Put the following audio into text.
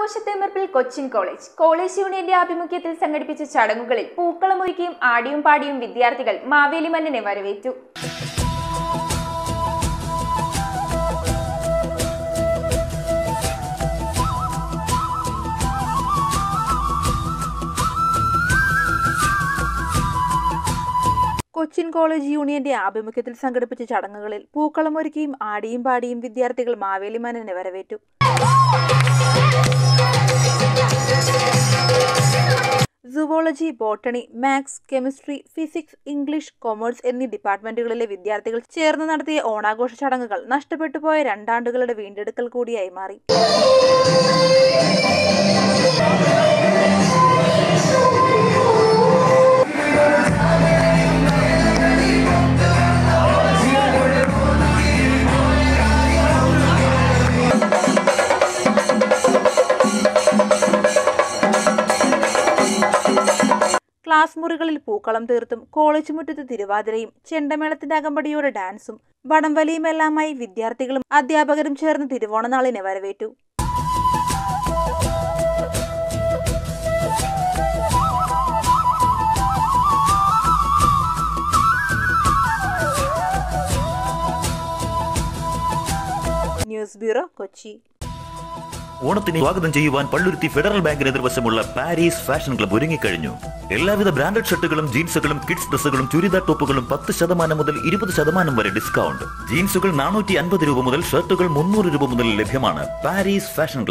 ഓണാഘോഷത്തേമിർപ്പിൽ Cochin college. College യൂണിയന്റെ ആഭിമുഖ്യത്തിൽ സംഘടിപ്പിച്ച ചടങ്ങുകളിൽ പൂക്കളമൊരുക്കിയും ആടിയും പാടിയും വിദ്യാർത്ഥികൾ മാവേലി മന്നനെ വരവേറ്റു. കൊച്ചിൻ കോളേജ് യൂണിയന്റെ ആഭിമുഖ്യത്തിൽ സംഘടിപ്പിച്ച ചടങ്ങുകളിൽ പൂക്കളമൊരുക്കിയും ആടിയും പാടിയും വിദ്യാർത്ഥികൾ മാവേലിമാനനെ വരവേറ്റു. Zoology botany maths chemistry physics English commerce എന്നീ ഡിപ്പാർട്ട്മെന്റുകളിലെ വിദ്യാർത്ഥികൾ ചേർന്ന് നടത്തിയ ഓണാഘോഷ ചടങ്ങുകൾ നഷ്ടപ്പെട്ടുപോയ രണ്ടാണ്ടുകളുടെ വീണ്ടെടുക്കൽ കൂടിയായി മാറി. ക്ലാസ് മുറികളിൽ പൂക്കളം തീർത്തും കോളേജ് മുറ്റത്ത് തിരുവാതിരയും ചെണ്ടമേളത്തിന്റെ അകമ്പടിയോടെ ഡാൻസും വടംവലിയുമെല്ലാമായി വിദ്യാർത്ഥികളും അധ്യാപകരും ചേർന്ന് തിരുവോണനാളിനെ വരവേറ്റു. News bureau Kochi. ഓണത്തിന് സ്വാഗതം ചെയ്യുവാൻ പള്ളുരുത്തി ഫെഡറൽ ബാങ്കിന് എതിർവശമുള്ള പാരീസ് ഫാഷൻ ക്ലബ് ഒരുങ്ങിക്കഴിഞ്ഞു. എല്ലാവിധ ബ്രാൻഡഡ് ഷർട്ടുകളും ജീൻസുകളും കിഡ്സ് ഡ്രസ്സുകളും ചുരിദാർ ടോപ്പുകളും പത്ത് ശതമാനം മുതൽ ഇരുപത് ശതമാനം വരെ ഡിസ്കൗണ്ട്. ജീൻസുകൾ നാനൂറ്റി അൻപത് രൂപ മുതൽ ഷർട്ടുകൾ മുന്നൂറ് രൂപ മുതൽ ലഭ്യമാണ് പാരീസ് ഫാഷൻ ക്ലബ്.